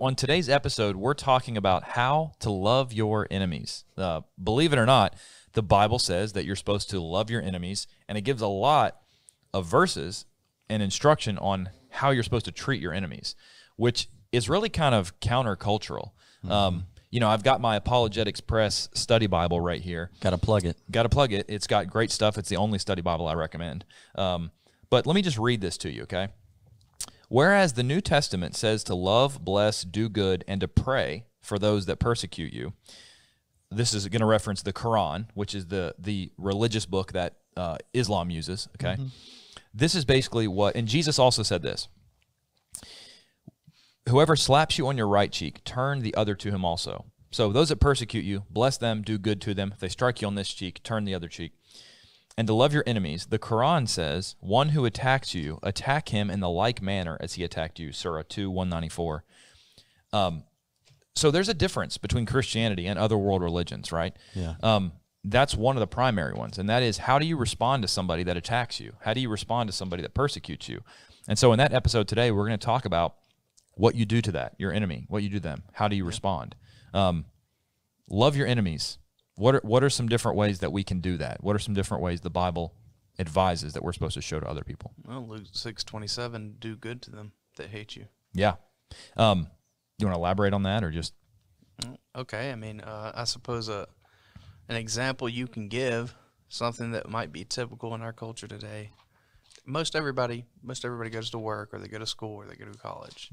On today's episode, we're talking about how to love your enemies. Uh, believe it or not, the Bible says that you're supposed to love your enemies, and it gives a lot of verses and instruction on how you're supposed to treat your enemies, which is really kind of countercultural. Um, you know, I've got my Apologetics Press study Bible right here. Got to plug it. Got to plug it. It's got great stuff. It's the only study Bible I recommend. Um, but let me just read this to you, okay? Whereas the New Testament says to love, bless, do good, and to pray for those that persecute you, this is going to reference the Quran, which is the the religious book that uh, Islam uses. Okay, this is basically what, and Jesus also said this: Whoever slaps you on your right cheek, turn the other to him also. So those that persecute you, bless them, do good to them. If they strike you on this cheek, turn the other cheek. And to love your enemies, the Quran says, one who attacks you, attack him in the like manner as he attacked you. Surah 2, 194. Um, so there's a difference between Christianity and other world religions, right? Yeah. Um, that's one of the primary ones, and that is how do you respond to somebody that attacks you? How do you respond to somebody that persecutes you? And so in that episode today, we're going to talk about what you do to that, your enemy, what you do to them. How do you respond? Um, love your enemies. What are, what are some different ways that we can do that? What are some different ways the Bible advises that we're supposed to show to other people? Well, Luke six twenty seven, do good to them that hate you. Yeah. Um, you want to elaborate on that or just Okay, I mean, uh, I suppose a an example you can give something that might be typical in our culture today. Most everybody, most everybody goes to work or they go to school or they go to college,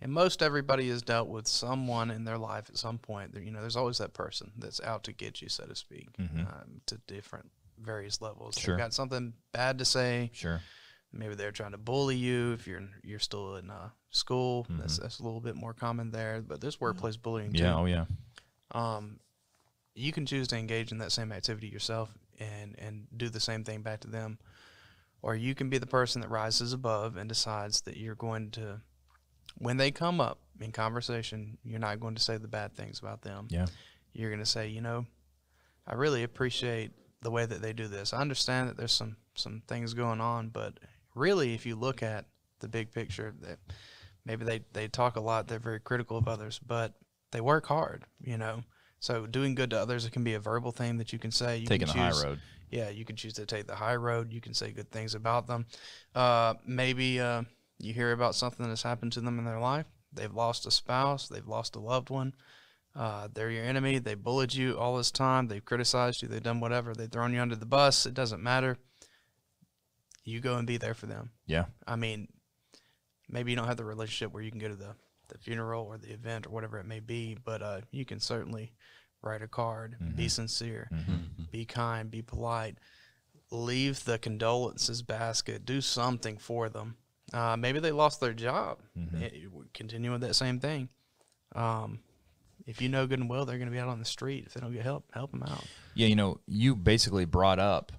and most everybody has dealt with someone in their life at some point. You know, there's always that person that's out to get you, so to speak, um, to different various levels. Sure. They've got something bad to say. sure? maybe they're trying to bully you if you're you're still in uh, school. That's that's a little bit more common there, but there's workplace bullying too. Yeah. Oh, yeah. Um, you can choose to engage in that same activity yourself and and do the same thing back to them, or you can be the person that rises above and decides that you're going to, when they come up in conversation, you're not going to say the bad things about them. Yeah. You're going to say, you know, I really appreciate the way that they do this. I understand that there's some some things going on, but really, if you look at the big picture, that maybe they they talk a lot. They're very critical of others, but they work hard. You know, so doing good to others it can be a verbal thing that you can say. You Taking can the high road. Yeah, you can choose to take the high road. You can say good things about them. Uh, maybe uh, you hear about something that's happened to them in their life. They've lost a spouse. They've lost a loved one. Uh, they're your enemy. They bullied you all this time. They've criticized you. They've done whatever. They've thrown you under the bus. It doesn't matter. You go and be there for them. Yeah. I mean, maybe you don't have the relationship where you can go to the, the funeral or the event or whatever it may be, but uh, you can certainly write a card, be sincere, be kind, be polite, leave the condolences basket, do something for them. Uh, maybe they lost their job. Eh, Continue with that same thing. Um, if you know good and well, they're going to be out on the street. If they don't get help, help them out. Yeah, you know, you basically brought up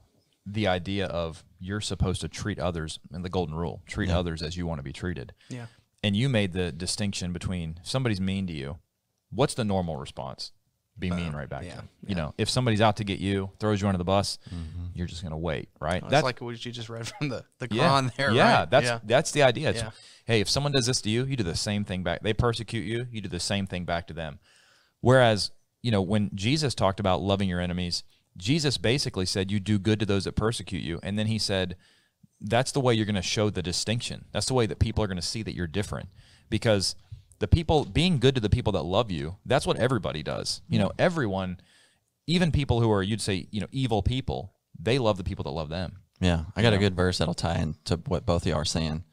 the idea of you're supposed to treat others and the golden rule, treat others as you want to be treated. Yeah. And you made the distinction between somebody's mean to you, what's the normal response? Be mean right back yeah, to them. You know, if somebody's out to get you, throws you under the bus, Mm-hmm. you're just gonna wait, right? That's, like what you just read from the, the yeah, Quran there, yeah, right? that's yeah. that's the idea. It's. Hey, if someone does this to you, you do the same thing back. They persecute you, you do the same thing back to them. Whereas, you know, when Jesus talked about loving your enemies, Jesus basically said you do good to those that persecute you, and then he said that's the way you're going to show the distinction. That's the way that people are going to see that you're different because the people being good to the people that love you, that's what everybody does. You know, everyone, even people who are you'd say, you know, evil people, they love the people that love them. Yeah, I got a good verse that'll tie into what both of y'all are saying.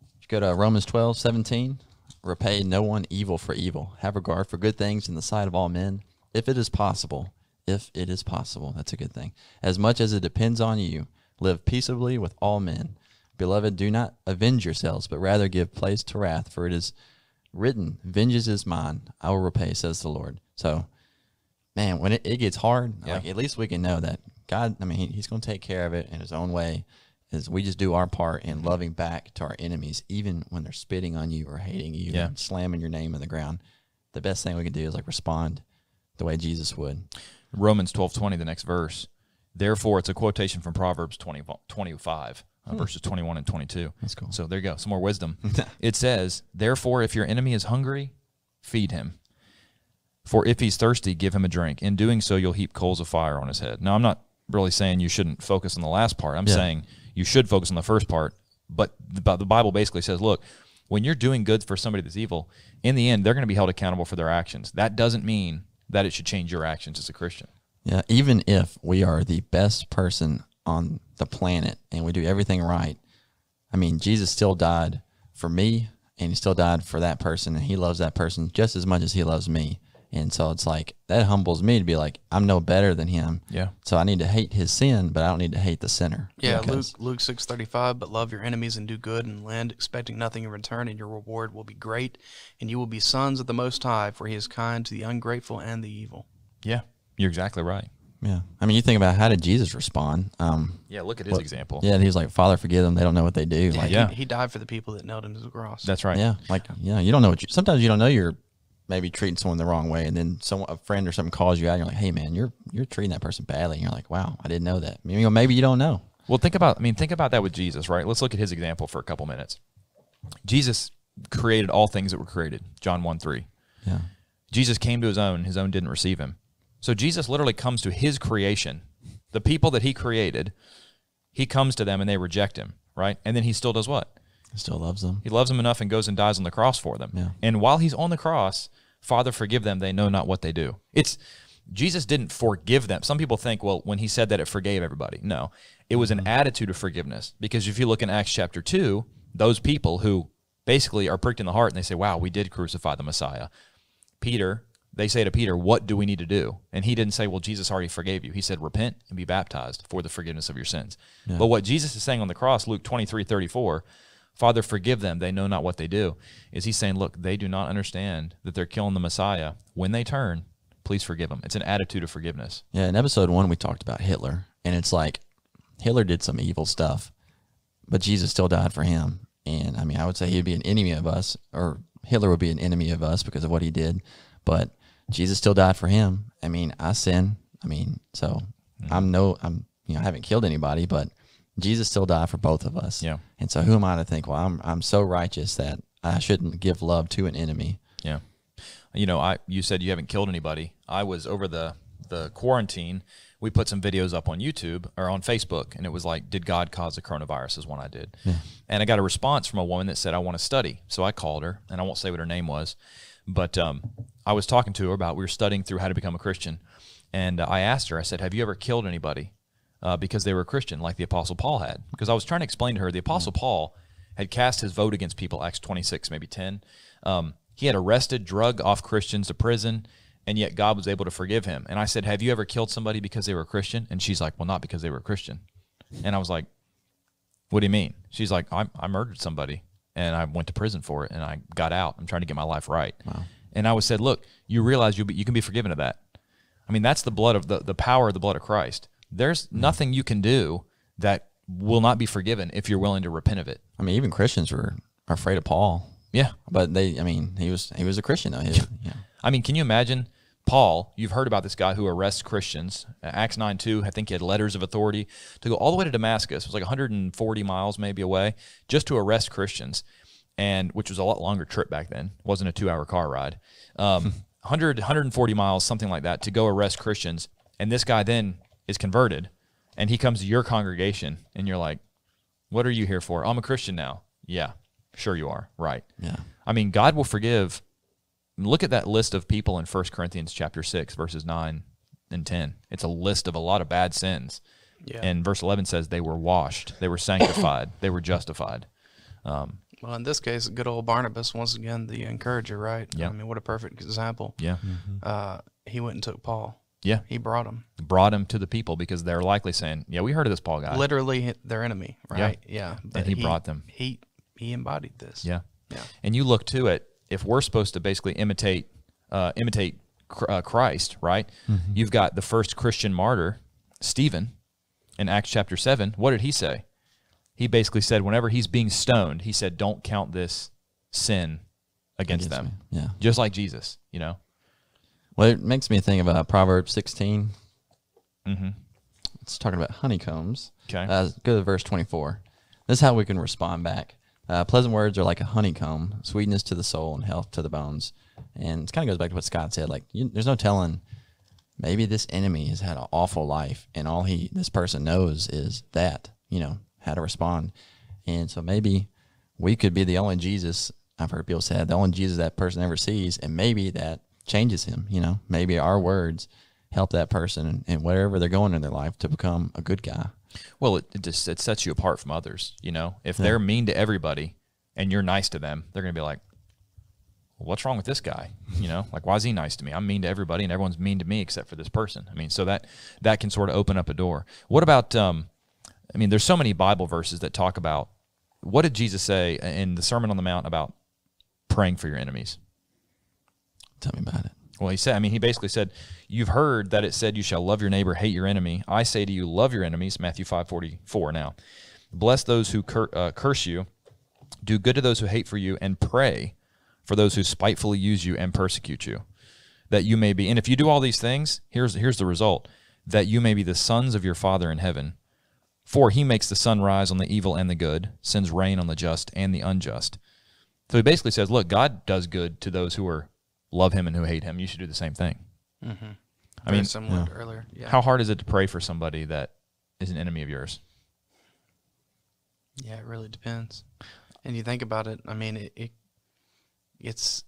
You go to Romans 12, 17. Repay no one evil for evil. Have regard for good things in the sight of all men, if it is possible. If it is possible, that's a good thing. As much as it depends on you, live peaceably with all men. Beloved, do not avenge yourselves, but rather give place to wrath, for it is written, Vengeance is mine, I will repay, says the Lord. So, man, when it, it gets hard, Yeah. like at least we can know that God, I mean, he, He's going to take care of it in His own way. Is we just do our part in loving back to our enemies, even when they're spitting on you or hating you Yeah. and slamming your name in the ground. The best thing we can do is like respond the way Jesus would. Romans twelve twenty, the next verse. Therefore, it's a quotation from Proverbs 20, 25. Uh, verses 21 and 22. That's cool. So there you go, some more wisdom. it says, Therefore, if your enemy is hungry, feed him. For if he's thirsty, give him a drink. In doing so, you'll heap coals of fire on his head. Now, I'm not really saying you shouldn't focus on the last part. I'm Yeah. saying you should focus on the first part. But the, but the Bible basically says, look, when you're doing good for somebody that's evil, in the end, they're going to be held accountable for their actions. That doesn't mean that it should change your actions as a Christian. Yeah, even if we are the best person on the planet and we do everything right, I mean, Jesus still died for me and he still died for that person and he loves that person just as much as he loves me. And so it's like that humbles me to be like, I'm no better than him. Yeah. So I need to hate his sin, but I don't need to hate the sinner. Yeah, Luke Luke six thirty five. But love your enemies and do good and lend, expecting nothing in return, and your reward will be great, and you will be sons of the Most High, for He is kind to the ungrateful and the evil. Yeah, you're exactly right. Yeah. I mean, you think about how did Jesus respond? Um, Yeah, look at his example. yeah, he was like, Father, forgive them. They don't know what they do. Like, Yeah. He, he died for the people that nailed him to the cross. That's right. Yeah, like yeah, you don't know what you. Sometimes you don't know you're maybe treating someone the wrong way, and then someone, a friend or something calls you out, and you're like, "Hey, man, you're you're treating that person badly," and you're like, "Wow, I didn't know that." Maybe maybe you don't know. Well, think about I mean, think about that with Jesus, right? Let's look at his example for a couple minutes. Jesus created all things that were created. John 1 3. Yeah, Jesus came to his own, his own didn't receive him. So Jesus literally comes to his creation, the people that he created, he comes to them and they reject him, right? And then he still does what? he still loves them. He loves them enough and goes and dies on the cross for them. Yeah. And while he's on the cross, Father, forgive them. They know not what they do. It's Jesus didn't forgive them. Some people think, well, when he said that, it forgave everybody. No, it was an mm-hmm. attitude of forgiveness. Because if you look in Acts chapter 2, those people who basically are pricked in the heart and they say, wow, we did crucify the Messiah. Peter, they say to Peter, what do we need to do? And he didn't say, well, Jesus already forgave you. He said, repent and be baptized for the forgiveness of your sins. But what Jesus is saying on the cross, Luke 23 34, Father, forgive them. They know not what they do. Is he saying, look, they do not understand that they're killing the Messiah. When they turn, please forgive them. It's an attitude of forgiveness. Yeah, in episode one, we talked about Hitler, and it's like Hitler did some evil stuff, but Jesus still died for him. And I mean, I would say he'd be an enemy of us, or Hitler would be an enemy of us because of what he did, but Jesus still died for him. I mean, I sin. I mean, so I'm no, I'm you know, I haven't killed anybody, but Jesus still died for both of us. Yeah. And so who am I to think, well, I'm I'm so righteous that I shouldn't give love to an enemy? Yeah. You know, I you said you haven't killed anybody. I was over the the quarantine. We put some videos up on YouTube or on Facebook, and it was like, "Did God cause the coronavirus?" Is one I did, and I got a response from a woman that said, "I want to study." So I called her, and I won't say what her name was, but um, I was talking to her about we were studying through how to become a Christian, and uh, I asked her, I said, "Have you ever killed anybody uh, because they were a Christian, like the Apostle Paul had?" Because I was trying to explain to her the Apostle Paul had cast his vote against people, Acts twenty six, maybe ten. Um, he had arrested, drug off Christians to prison, and yet God was able to forgive him. And I said, Have you ever killed somebody because they were a Christian? And she's like, Well, not because they were a Christian. And I was like, What do you mean? She's like, I, I murdered somebody and I went to prison for it and I got out. I'm trying to get my life right. And I was said, Look, you realize you you can be forgiven of that. I mean, that's the blood of the, the power of the blood of Christ. There's mm-hmm. nothing you can do that will not be forgiven if you're willing to repent of it. I mean, even Christians were afraid of Paul, Yeah. but they, I mean, he was he was a Christian though. Yeah. I mean, can you imagine Paul? You've heard about this guy who arrests Christians. Acts 9 2, I think he had letters of authority to go all the way to Damascus. It was like 140 miles maybe away just to arrest Christians, and which was a lot longer trip back then. It wasn't a two hour car ride. Um, 100, 140 miles, something like that, to go arrest Christians. And this guy then is converted, and he comes to your congregation, and you're like, What are you here for? I'm a Christian now. Yeah, sure you are. Right. Yeah. I mean, God will forgive. Look at that list of people in 1 Corinthians chapter 6, verses 9 and 10. It's a list of a lot of bad sins. Yeah. And verse 11 says they were washed, they were sanctified, they were justified. Well, in this case, good old Barnabas, once again, the encourager, right? Yeah. I mean, what a perfect example. Yeah. Uh, he went and took Paul. Yeah. He brought him. Brought him to the people because they're likely saying, Yeah, we heard of this Paul guy. Literally their enemy, right? Yeah. But he brought them. He he embodied this. Yeah. Yeah. And you look to it, if we're supposed to basically imitate uh, imitate Chr- uh, Christ, right? You've got the first Christian martyr, Stephen, in Acts chapter 7. What did he say? He basically said, whenever he's being stoned, he said, don't count this sin against, Against them. me, yeah. Just like Jesus, you know? Well, it makes me think about Proverbs 16. Mm-hmm. It's talking about honeycombs. Okay. Uh, go to verse 24. this is how we can respond back. Uh, pleasant words are like a honeycomb, sweetness to the soul and health to the bones. And it kind of goes back to what Scott said. Like, you, there's no telling. Maybe this enemy has had an awful life, and all he this person knows is that you know how to respond. And so maybe we could be the only Jesus I've heard people say the only Jesus that person ever sees, and maybe that changes him. You know, maybe our words help that person and whatever they're going in their life to become a good guy. Well, it, it just it sets you apart from others. You know, if they're mean to everybody and you're nice to them, they're gonna be like, "What's wrong with this guy?" You know, like why is he nice to me? I'm mean to everybody, and everyone's mean to me except for this person. I mean, so that that can sort of open up a door. What about? Um, I mean, there's so many Bible verses that talk about what did Jesus say in the Sermon on the Mount about praying for your enemies? Tell me about it. Well, he said, I mean, he basically said, You've heard that it said, You shall love your neighbor, hate your enemy. I say to you, love your enemies. Matthew five forty four. now. Bless those who cur- uh, curse you, do good to those who hate for you, and pray for those who spitefully use you and persecute you, that you may be. And if you do all these things, here's, here's the result that you may be the sons of your Father in heaven. For he makes the sun rise on the evil and the good, sends rain on the just and the unjust. So he basically says, Look, God does good to those who are love him and who hate him, you should do the same thing. Mm-hmm. I mean, similar to earlier. Yeah. how hard is it to pray for somebody that is an enemy of yours? Yeah, it really depends. And you think about it, I mean, it, it it's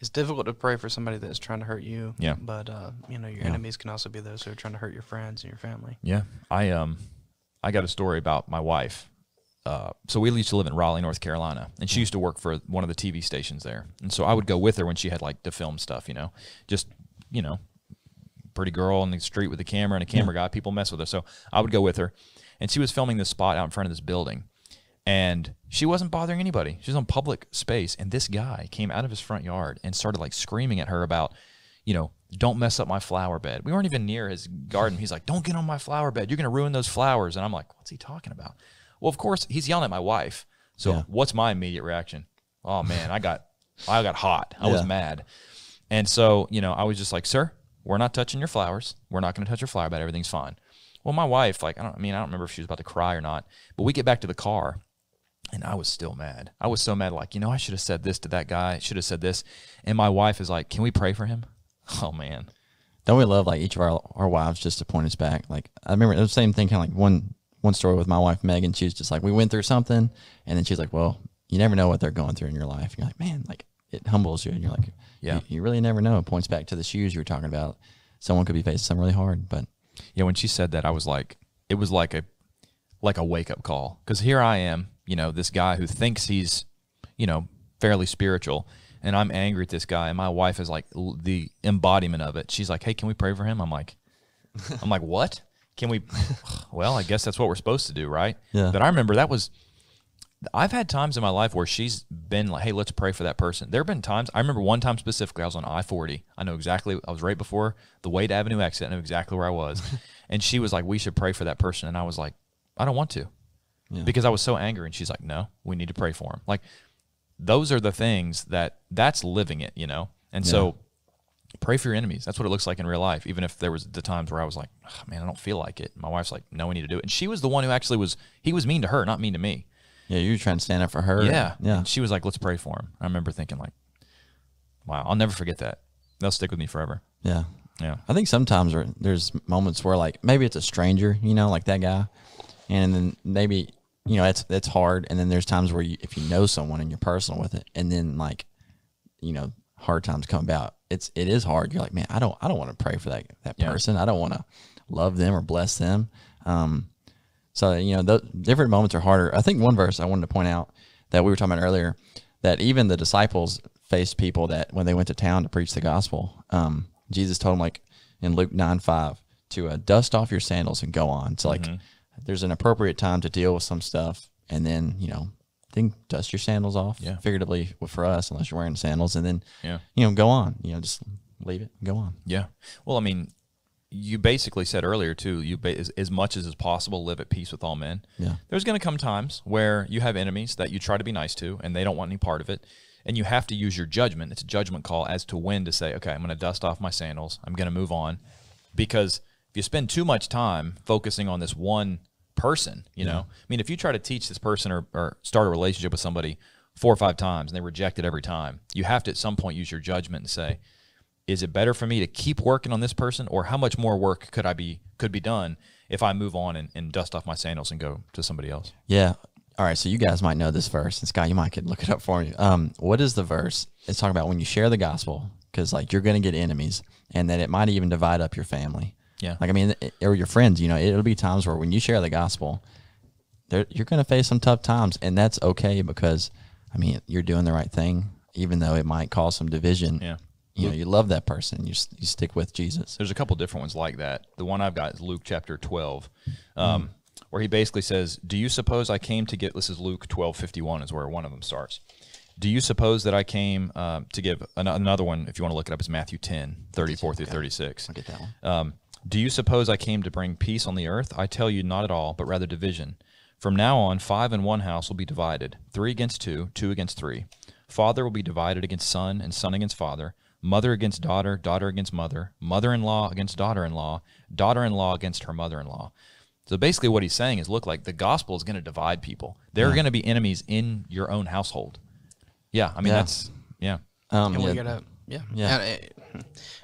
it's difficult to pray for somebody that's trying to hurt you. Yeah. But uh, you know, your Yeah. enemies can also be those who are trying to hurt your friends and your family. Yeah, I um, I got a story about my wife. Uh, so we used to live in Raleigh, North Carolina, and she used to work for one of the TV stations there. And so I would go with her when she had like to film stuff, you know, just you know, pretty girl on the street with a camera and a camera guy. People mess with her, so I would go with her, and she was filming this spot out in front of this building, and she wasn't bothering anybody. She was on public space, and this guy came out of his front yard and started like screaming at her about, you know, don't mess up my flower bed. We weren't even near his garden. He's like, don't get on my flower bed. You're gonna ruin those flowers. And I'm like, what's he talking about? Well, of course he's yelling at my wife. So Yeah. what's my immediate reaction? Oh man, I got, I got hot. I was mad. And so, you know, I was just like, sir, we're not touching your flowers. We're not going to touch your flower bed. Everything's fine. Well, my wife, like, I don't, I mean, I don't remember if she was about to cry or not, but we get back to the car and I was still mad. I was so mad, like, you know, I should have said this to that guy. I should have said this. And my wife is like, can we pray for him? Oh man. Don't we love like each of our our wives just to point us back? Like I remember the same thing, kind of like one one story with my wife Megan. She was just like we went through something, and then she's like, "Well, you never know what they're going through in your life." And you're like, "Man, like it humbles you," and you're like, Yeah. you, you really never know." It points back to the shoes you were talking about. Someone could be facing something really hard, but Yeah, when she said that, I was like, it was like a like a wake up call because here I am, you know, this guy who thinks he's, you know, fairly spiritual, and I'm angry at this guy, and my wife is like the embodiment of it. She's like, "Hey, can we pray for him?" I'm like, I'm like, what? Can we? Well, I guess that's what we're supposed to do, right? Yeah. But I remember that was. I've had times in my life where she's been like, "Hey, let's pray for that person." There have been times. I remember one time specifically. I was on I forty. I know exactly. I was right before the Wade Avenue exit. I knew exactly where I was, and she was like, "We should pray for that person," and I was like, "I don't want to," Yeah. because I was so angry. And she's like, "No, we need to pray for him." Like, those are the things that that's living it, you know. And so, pray for your enemies. That's what it looks like in real life. Even if there was the times where I was like, "Ah, "Man, I don't feel like it." My wife's like, "No, we need to do it." And she was the one who actually was. He was mean to her, not mean to me. yeah, you're trying to stand up for her. Yeah. yeah. And she was like, let's pray for him. I remember thinking like, wow, I'll never forget that. They'll stick with me forever. Yeah. Yeah. I think sometimes there's moments where like maybe it's a stranger, you know, like that guy, and then maybe you know that's that's hard. And then there's times where you, if you know someone and you're personal with it, and then like you know hard times come about, it's it is hard. You're like, man, I don't I don't want to pray for that that Yeah. person. I don't want to love them or bless them. Um, so you know, the different moments are harder. I think one verse I wanted to point out that we were talking about earlier that even the disciples faced people that when they went to town to preach the gospel, um, Jesus told them like in Luke nine five to uh, dust off your sandals and go on. So like, Mm-hmm. There's an appropriate time to deal with some stuff, and then you know, then dust your sandals off. Yeah. figuratively for us, unless you're wearing sandals, and then Yeah. you know, go on. You know, just leave it, go on. Yeah. Well, I mean, you basically said earlier too. You ba- as, as much as is possible live at peace with all men. Yeah. There's going to come times where you have enemies that you try to be nice to, and they don't want any part of it. And you have to use your judgment. It's a judgment call as to when to say, okay, I'm going to dust off my sandals. I'm going to move on, because you spend too much time focusing on this one person. You know, I mean, if you try to teach this person or, or start a relationship with somebody four or five times and they reject it every time, you have to at some point use your judgment and say, is it better for me to keep working on this person or how much more work could I be could be done if I move on and, and dust off my sandals and go to somebody else? Yeah. All right. So you guys might know this verse, and Scott, you might could look it up for me. Um, what is the verse? It's talking about when you share the gospel, because like you're going to get enemies, and that it might even divide up your family. Yeah. Like I mean, or your friends. You know, it'll be times where when you share the gospel, you're going to face some tough times, and that's okay because, I mean, you're doing the right thing, even though it might cause some division. Yeah. You know, you love that person. You you stick with Jesus. There's a couple different ones like that. The one I've got is Luke chapter 12, um, where he basically says, "Do you suppose I came to get?" This is Luke 12:51 is where one of them starts. Do you suppose that I came um, to give an- another one? If you want to look it up, is Matthew 10, 34 through 36. I'll get that one. Um, Do you suppose I came to bring peace on the earth? I tell you, not at all, but rather division. From now on, five in one house will be divided three against two, two against three. Father will be divided against son, and son against father. Mother against daughter, daughter against mother. Mother in law against daughter in law. Daughter in law against her mother in law. So basically, what he's saying is look, like the gospel is going to divide people. There are going to be enemies in your own household. Yeah, I mean, Yeah. that's, yeah. Um, And yeah, we gotta, yeah, Yeah. And it-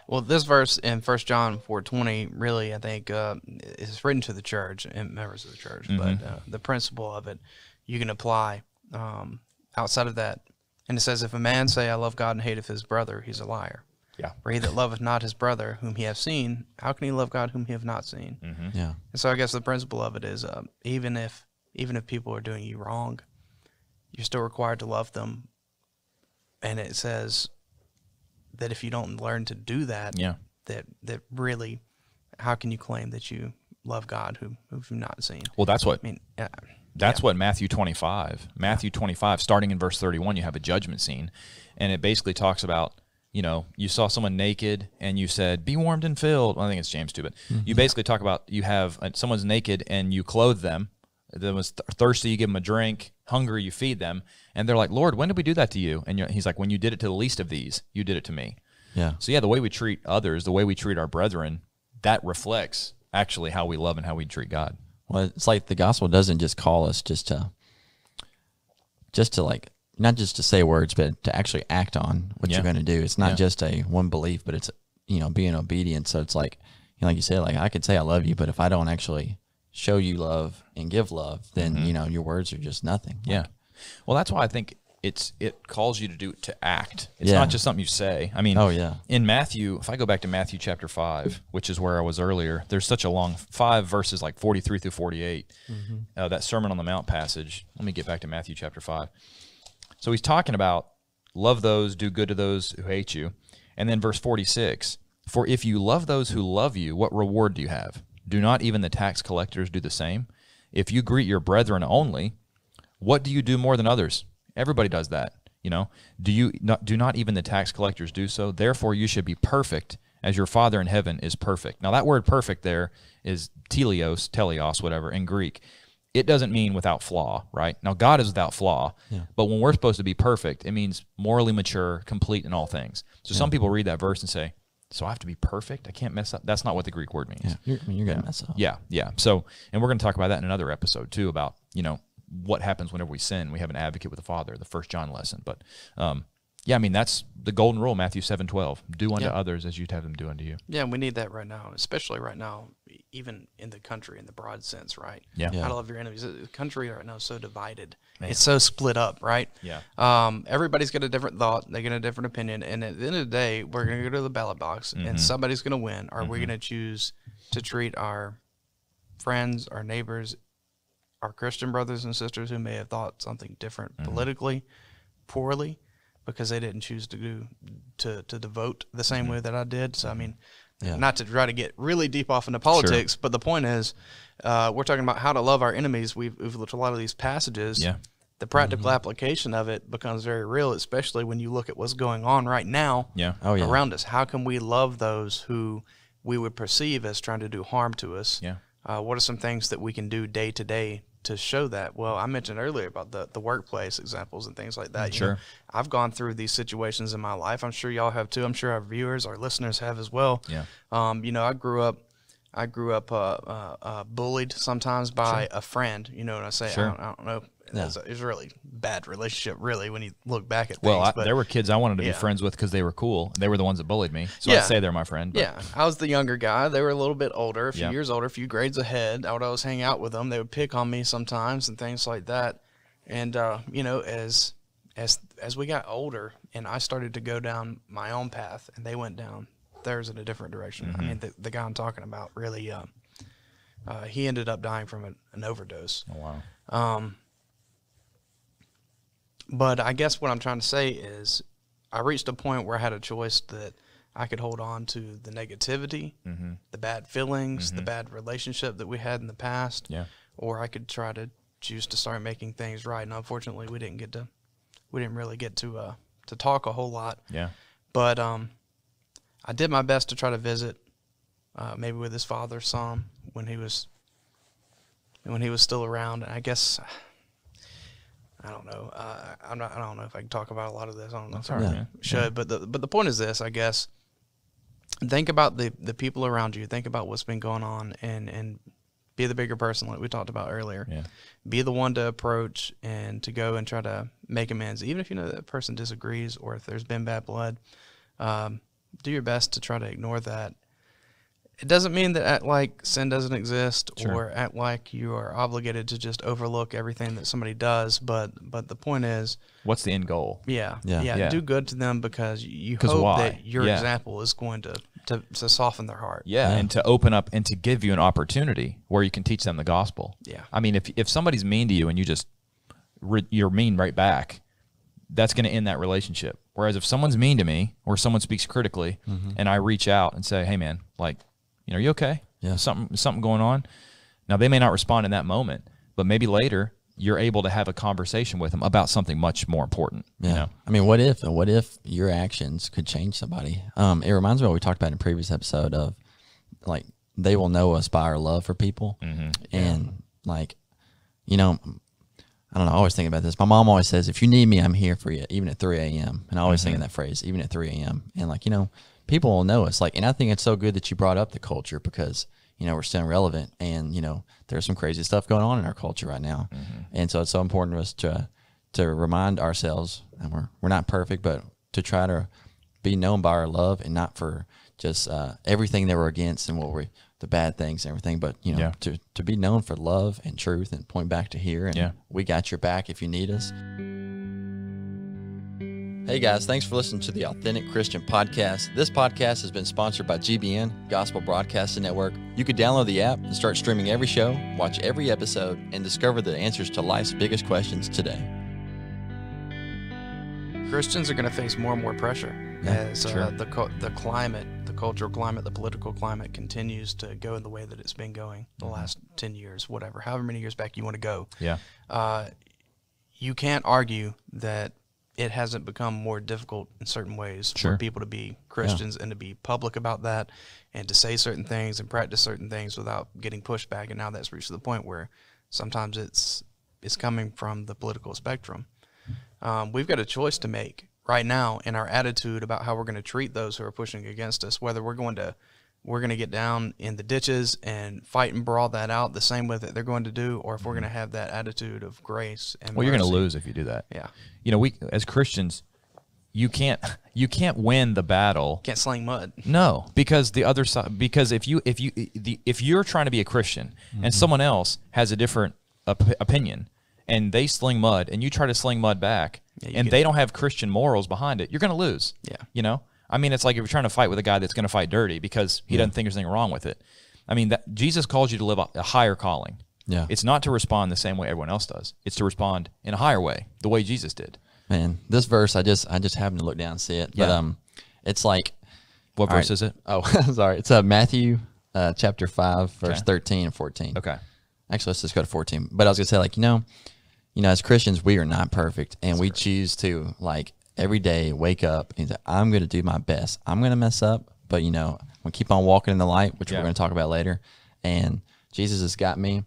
well, this verse in First John four twenty really, I think, uh, is written to the church and members of the church. But uh, the principle of it, you can apply um, outside of that. And it says, "If a man say, I love God and hateth his brother, he's a liar. Yeah. For he that loveth not his brother whom he hath seen, how can he love God whom he have not seen?" yeah. And so I guess the principle of it is uh, even if even if people are doing you wrong, you're still required to love them. And it says that if you don't learn to do that, Yeah. that that really, how can you claim that you love God who who you've not seen? Well, that's what I mean, uh, That's what Matthew 25. Matthew 25, starting in verse 31, you have a judgment scene. And it basically talks about, you know, you saw someone naked and you said, be warmed and filled. Well, I think it's James too, but you basically talk about you have uh, someone's naked and you clothe them. That was th- thirsty, you give them a drink. Hungry, you feed them. And they're like, Lord, when did we do that to you? And you're, he's like, when you did it to the least of these, you did it to me. Yeah. So yeah, the way we treat others, the way we treat our brethren, that reflects actually how we love and how we treat God. Well, it's like the gospel doesn't just call us just to, just to like, not just to say words, but to actually act on what Yeah. you're going to do. It's not Yeah. just a one belief, but it's, you know, being obedient. So it's like, you know, like you said, like I could say I love you, but if I don't actually show you love and give love, then, you know, your words are just nothing. Mm-hmm. Yeah. Well, that's why I think it's it calls you to do to act. It's Yeah. not just something you say. I mean, Oh, yeah. In Matthew, if I go back to Matthew chapter five, which is where I was earlier, there's such a long five verses, like 43 through 48. Mm-hmm. Uh, that Sermon on the Mount passage. Let me get back to Matthew chapter five. So he's talking about love those, do good to those who hate you, and then verse 46. For if you love those who love you, what reward do you have? Do not even the tax collectors do the same? If you greet your brethren only, what do you do more than others? Everybody does that. You know, do you not, do not even the tax collectors do so? Therefore, you should be perfect as your Father in heaven is perfect. Now, that word perfect there is teleos, teleos, whatever in Greek. It doesn't mean without flaw, right? Now, God is without flaw, but when we're supposed to be perfect, it means morally mature, complete in all things. So some people read that verse and say, "So I have to be perfect? I can't mess up." That's not what the Greek word means. Yeah. You're, I mean, you're going to mess up. Yeah, yeah. So, and we're going to talk about that in another episode too about you know what happens whenever we sin. We have an advocate with the Father, the First John lesson. But um, yeah, I mean that's the golden rule, Matthew seven twelve. Do unto Yeah. others as you'd have them do unto you. Yeah, we need that right now, especially right now, even in the country in the broad sense, right? Yeah. Yeah. How to love your enemies. The country right now is so divided. It's so split up, right? Yeah. Um, everybody's got a different thought. They get a different opinion, and at the end of the day, we're gonna go to the ballot box, Mm-hmm. and somebody's gonna win. Are we gonna choose to treat our friends, our neighbors, our Christian brothers and sisters who may have thought something different Mm-hmm. politically, poorly, because they didn't choose to do to to devote the same Mm-hmm. way that I did? So I mean, Yeah. not to try to get really deep off into politics, but the point is, uh, we're talking about how to love our enemies. We've, we've looked at a lot of these passages. Yeah. The practical application of it becomes very real, especially when you look at what's going on right now Yeah. Oh, yeah. around us. How can we love those who we would perceive as trying to do harm to us? Yeah. Uh, what are some things that we can do day to day to show that? Well, I mentioned earlier about the, the workplace examples and things like that. You know, Sure. I've gone through these situations in my life. I'm sure y'all have too. I'm sure our viewers, our listeners have as well. Yeah. Um, you know, I grew up I grew up uh, uh, uh, bullied sometimes by a friend. You know what I say? Sure. I, don't, I don't know. Yeah. It was, a, it was a really bad relationship, really, when you look back at Well, things. But there were kids I wanted to be friends with because they were cool. They were the ones that bullied me, so Yeah. I'd say they're my friend. but- Yeah, I was the younger guy. They were a little bit older, a few Yeah. years older, a few grades ahead. I would always hang out with them. They would pick on me sometimes and things like that. And uh, you know, as as as we got older, and I started to go down my own path, and they went down theirs in a different direction. Mm-hmm. I mean, the, the guy I'm talking about really, uh, uh, he ended up dying from an, an overdose. Oh, wow. Um, but I guess what I'm trying to say is, I reached a point where I had a choice that I could hold on to the negativity, Mm-hmm. the bad feelings, the bad relationship that we had in the past, Yeah. or I could try to choose to start making things right. And unfortunately, we didn't get to, we didn't really get to uh, to talk a whole lot. Yeah. But um, I did my best to try to visit, uh, maybe with his father some when he was when he was still around. And I guess I don't know. Uh, I'm not. I don't know if I can talk about a lot of this. I don't know if all right, I man. should. But the but the point is this. I guess think about the the people around you. Think about what's been going on, and and be the bigger person, like we talked about earlier Yeah. be the one to approach and to go and try to make amends, even if you know that person disagrees or if there's been bad blood. Um, do your best to try to ignore that. It doesn't mean that act like sin doesn't exist Sure. or act like you are obligated to just overlook everything that somebody does. But but the point is, What's the end goal? yeah, Yeah. yeah, Yeah. do good to them because you 'Cause hope why? that your Yeah. example is going to, to to soften their heart. Yeah, Yeah. and to open up and to give you an opportunity where you can teach them the gospel. Yeah. I mean, if if somebody's mean to you and you just re- you're mean right back, that's going to end that relationship. Whereas if someone's mean to me or someone speaks critically, mm-hmm. and I reach out and say, "Hey, man, like, you know, are you okay? Yeah. something something going on." Now they may not respond in that moment, but maybe later you're able to have a conversation with them about something much more important. Yeah. You know? I mean, what if what if your actions could change somebody? Um, it reminds me of what we talked about in a previous episode of like they will know us by our love for people. Mm-hmm. And like, you know, I don't know, I always think about this. My mom always says, if you need me, I'm here for you, even at 3 a.m. And I always Mm-hmm. think of that phrase, even at 3 a.m. And like, you know, people will know us. Like, and I think it's so good that you brought up the culture because, you know, we're still relevant and, you know, there's some crazy stuff going on in our culture right now. Mm-hmm. And so it's so important to us to, to remind ourselves, and we're, we're not perfect, but to try to be known by our love and not for just uh, everything that we're against and what we the bad things and everything, but you know, Yeah. to, to be known for love and truth and point back to here and Yeah. we got your back if you need us. Hey guys, thanks for listening to the Authentic Christian Podcast. This podcast has been sponsored by GBN, Gospel Broadcasting Network. You can download the app and start streaming every show, watch every episode, and discover the answers to life's biggest questions today. Christians are going to face more and more pressure Yeah, as uh, the the climate, the cultural climate, the political climate continues to go in the way that it's been going the Mm-hmm. last ten years, whatever, however many years back you want to go. Yeah. Uh, you can't argue that it hasn't become more difficult in certain ways Sure. for people to be Christians and to be public about that and to say certain things and practice certain things without getting pushback. And now that's reached the point where sometimes it's it's coming from the political spectrum. Um, we've got a choice to make right now in our attitude about how we're going to treat those who are pushing against us. Whether we're going to we're going to get down in the ditches and fight and brawl that out the same way that they're going to do, or if we're going to have that attitude of grace and Mm-hmm. Well, you're going to lose if you do that. Yeah, You know, we as Christians, you can't you can't win the battle can't sling mud. No, because the other side. Because if you if you the if you're trying to be a Christian and someone else has a different op- opinion and they sling mud and you try to sling mud back Yeah, and get- they don't have Christian morals behind it, you're going to lose. Yeah. You know, I mean, it's like if you're trying to fight with a guy that's going to fight dirty because he doesn't think there's anything wrong with it. I mean, that Jesus calls you to live a, a higher calling. Yeah. It's not to respond the same way everyone else does. It's to respond in a higher way, the way Jesus did. Man, this verse I just I just happened to look down and see it. But Yeah. um it's like What verse right. is it? Oh, sorry. It's uh, Matthew uh, chapter 5, verse Okay. 13 and 14. Okay. Actually, let's just go to 14. But I was going to say, like, you know, you know, as Christians, we are not perfect. And we choose to, like, every day wake up and say, I'm going to do my best. I'm going to mess up, but, you know, I'm going to keep on walking in the light, which Yeah. we're going to talk about later. And Jesus has got me.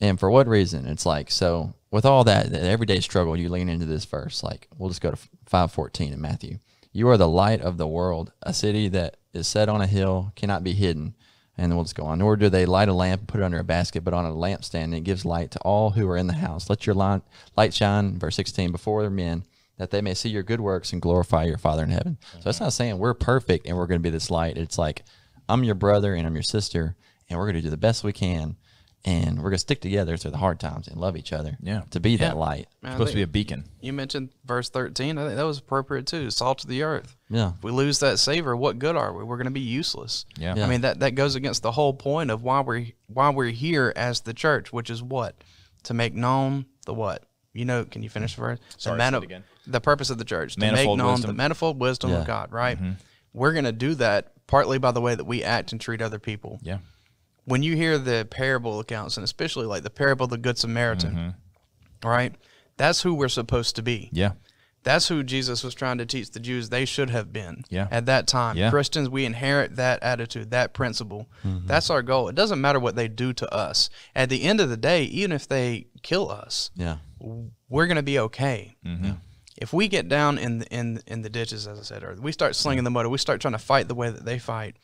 And for what reason? It's like, so with all that, that everyday struggle, you lean into this verse. Like, we'll just go to 514 in Matthew. You are the light of the world. A city that is set on a hill cannot be hidden. And then we'll just go on. Nor do they light a lamp and put it under a basket, but on a lampstand, and it gives light to all who are in the house. Let your light, light shine, verse 16, before men, that they may see your good works and glorify your Father in heaven. So it's not saying we're perfect and we're going to be this light. It's like, I'm your brother and I'm your sister, and we're going to do the best we can, and we're going to stick together through the hard times and love each other. Yeah. To be Yeah. that light. Man, supposed to be a beacon. You mentioned verse 13. I think that was appropriate too. Salt of the earth. Yeah. If we lose that savor, what good are we? We're going to be useless. Yeah. Yeah. I mean that that goes against the whole point of why we're why we're here as the church, which is what to make known the what. You know, can you finish the verse? Sorry, the say again. The purpose of the church to Manifold make known wisdom. the manifold wisdom Yeah. of God. Right. Mm-hmm. We're going to do that partly by the way that we act and treat other people. Yeah. When you hear the parable accounts, and especially like the parable of the Good Samaritan, right? That's who we're supposed to be. Yeah. That's who Jesus was trying to teach the Jews they should have been Yeah. at that time. Yeah. Christians, we inherit that attitude, that principle. Mm-hmm. That's our goal. It doesn't matter what they do to us. At the end of the day, even if they kill us, Yeah. we're going to be okay. Mm-hmm. If we get down in the, in in the ditches, as I said, or we start slinging the mud, or we start trying to fight the way that they fight,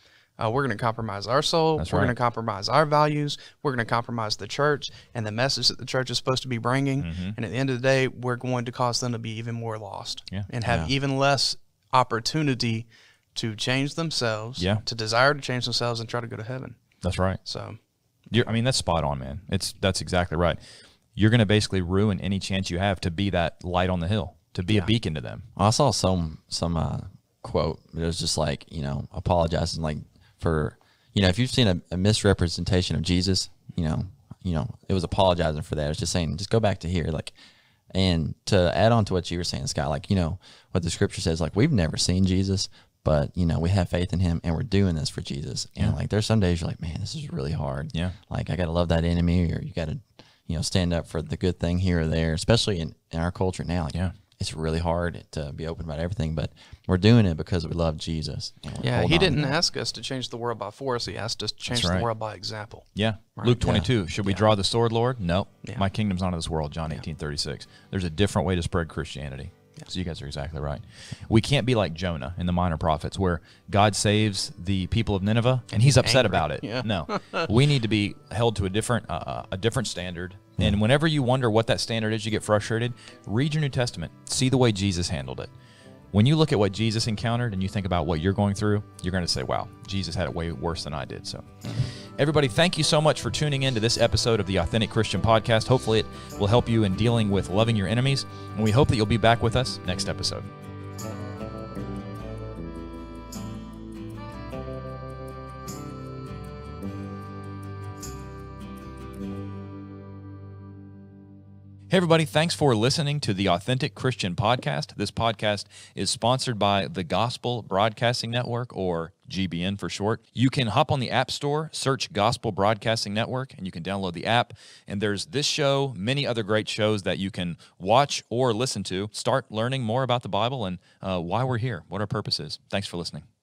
uh, we're going to compromise our soul. That's we're going to compromise our values. We're going to compromise the church and the message that the church is supposed to be bringing. And at the end of the day, we're going to cause them to be even more lost Yeah. and have even less opportunity to change themselves, Yeah. to desire to change themselves and try to go to heaven. That's right. So, You're, I mean, that's spot on, man. It's that's exactly right. You're going to basically ruin any chance you have to be that light on the hill, to be a beacon to them. I saw some some uh, quote. It was just like you know apologizing like for you know if you've seen a, a misrepresentation of Jesus, you know you know it was apologizing for that. It's just saying just go back to here like. And to add on to what you were saying, Scott, like you know what the scripture says, like we've never seen Jesus, but you know we have faith in Him, and we're doing this for Jesus. And like there's some days you're like, man, this is really hard. Yeah. Like I got to love that enemy, or you got to, you know, stand up for the good thing here or there, especially in, in our culture now. Like, Yeah. It's really hard to be open about everything, but we're doing it because we love Jesus. yeah, he didn't ask us to change the world by force. He asked us to change right. the world by example. Yeah. Luke 22. Should we draw the sword, Lord? No. Yeah. My kingdom's not of this world, John 1836. There's a different way to spread Christianity. So you guys are exactly right. We can't be like Jonah in the minor prophets where God saves the people of Nineveh and he's upset angry. about it. Yeah. No. we need to be held to a different uh, a different standard. And whenever you wonder what that standard is, you get frustrated, read your New Testament. See the way Jesus handled it. When you look at what Jesus encountered and you think about what you're going through, you're going to say, wow, Jesus had it way worse than I did. So, everybody, thank you so much for tuning in to this episode of the Authentic Christian Podcast. Hopefully, it will help you in dealing with loving your enemies. And we hope that you'll be back with us next episode. Hey, everybody, thanks for listening to the Authentic Christian Podcast. This podcast is sponsored by the Gospel Broadcasting Network, or GBN for short. You can hop on the App Store, search Gospel Broadcasting Network, and you can download the app. And there's this show, many other great shows that you can watch or listen to. Start learning more about the Bible and uh, why we're here, what our purpose is. Thanks for listening.